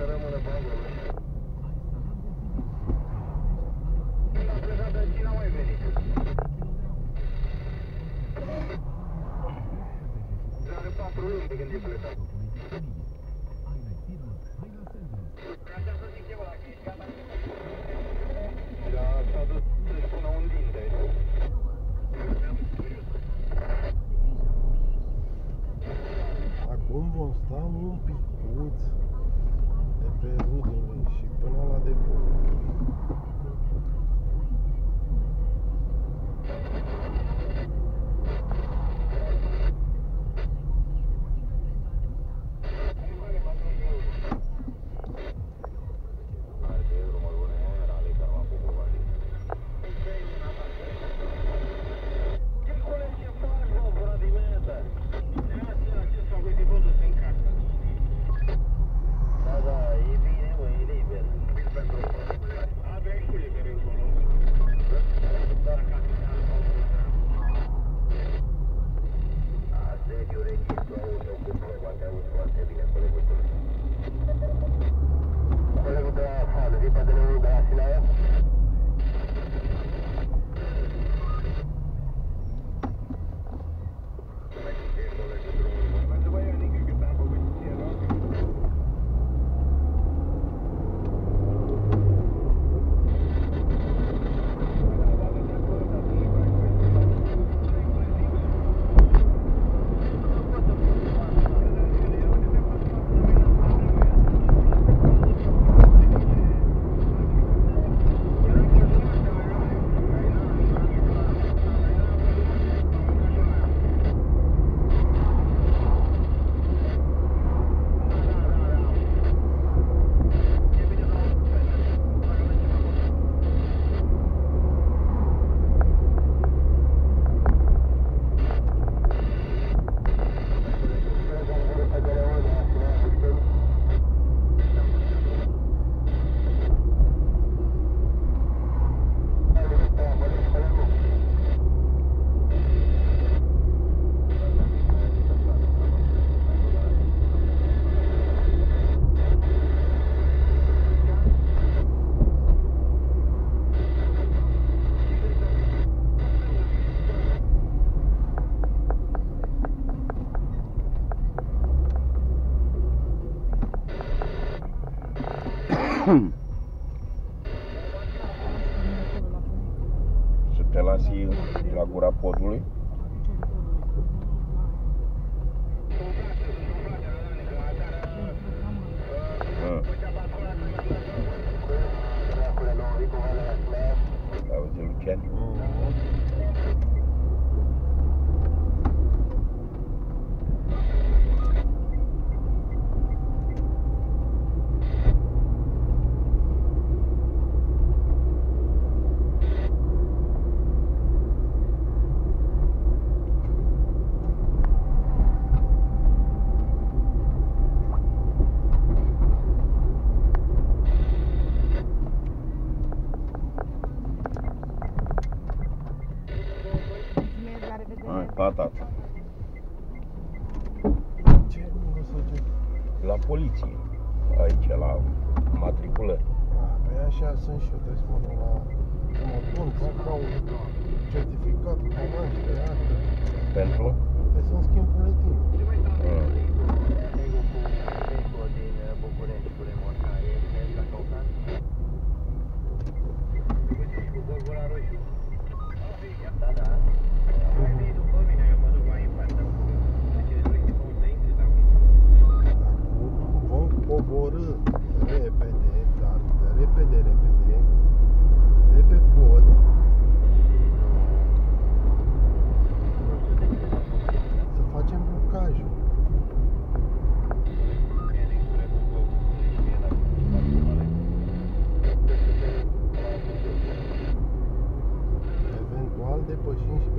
să rămână bangul. Acum vom sta un picuț de pe Rudului și până la depot. Să te lasi la gura podului? Revedere. Hai, pa, tata. Ce nu să duc? La poliție. Aici, la matriculări. Ah, Pe așa sunt și eu, trebuie să mă duc la... Să mă pun, să caut certificat cu naștere, acte. Pentru? Trebuie să-mi schimb buletin. Ah. Acum vom coborâ repede, dar repede, repede, de pe pod. Să facem blocajul. Eventual depășim și